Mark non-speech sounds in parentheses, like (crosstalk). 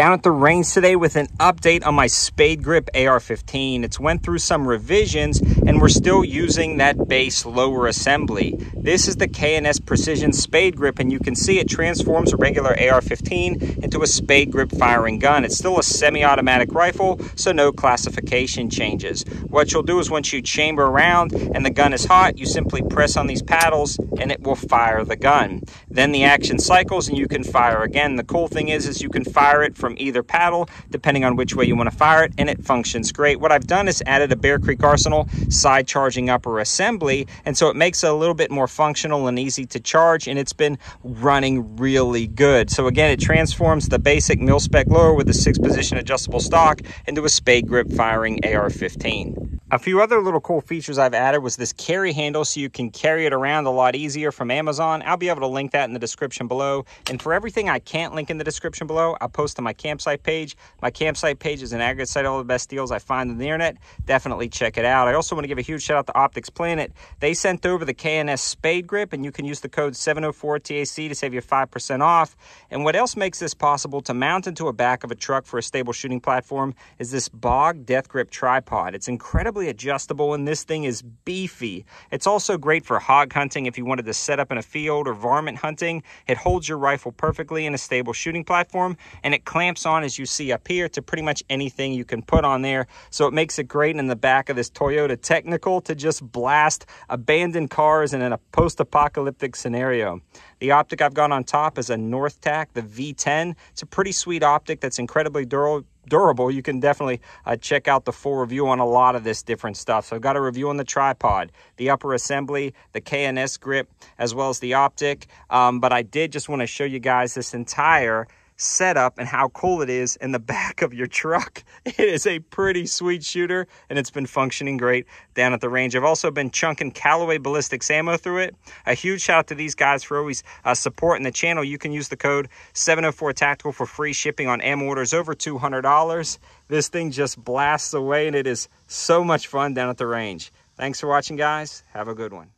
Down at the range today with an update on my Spade Grip AR-15. It's went through some revisions and we're still using that base lower assembly. This is the KNS Precision Spade Grip and you can see it transforms a regular AR-15 into a Spade Grip firing gun. It's still a semi-automatic rifle, so no classification changes. What you'll do is once you chamber around and the gun is hot, you simply press on these paddles and it will fire the gun. Then the action cycles and you can fire again. The cool thing is, is you can fire it from either paddle, depending on which way you want to fire it, and it functions great. What I've done is added a Bear Creek Arsenal side charging upper assembly, and so it makes it a little bit more functional and easy to charge, and it's been running really good. So again, it transforms the basic mil-spec lower with a six-position adjustable stock into a spade grip firing AR-15. A few other little cool features I've added was this carry handle so you can carry it around a lot easier from Amazon. I'll be able to link that in the description below. And for everything I can't link in the description below, I'll post to my campsite page. My campsite page is an aggregate site of all the best deals I find on the internet. Definitely check it out. I also want to give a huge shout out to Optics Planet. They sent over the KNS Spade Grip and you can use the code 704TAC to save you 5% off. And what else makes this possible to mount into a back of a truck for a stable shooting platform is this Bog Death Grip tripod. It's incredibly adjustable and this thing is beefy. It's also great for hog hunting if you wanted to set up in a field or varmint hunting. It holds your rifle perfectly in a stable shooting platform and it clamps on as you see up here to pretty much anything you can put on there. So it makes it great in the back of this Toyota Technical to just blast abandoned cars in a post-apocalyptic scenario. The optic I've got on top is a Northtac, the V10. It's a pretty sweet optic that's incredibly durable durable, you can definitely uh, check out the full review on a lot of this different stuff. So I've got a review on the tripod, the upper assembly, the KNS grip, as well as the optic. Um, but I did just want to show you guys this entire setup and how cool it is in the (laughs) back of your truck. It is a pretty sweet shooter and it's been functioning great down at the range. I've also been chunking Callaway ballistics ammo through it. A huge shout out to these guys for always uh, supporting the channel. You can use the code 704 Tactical for free shipping on ammo orders over $200. This thing just blasts away and it is so much fun down at the range. Thanks for watching guys. Have a good one.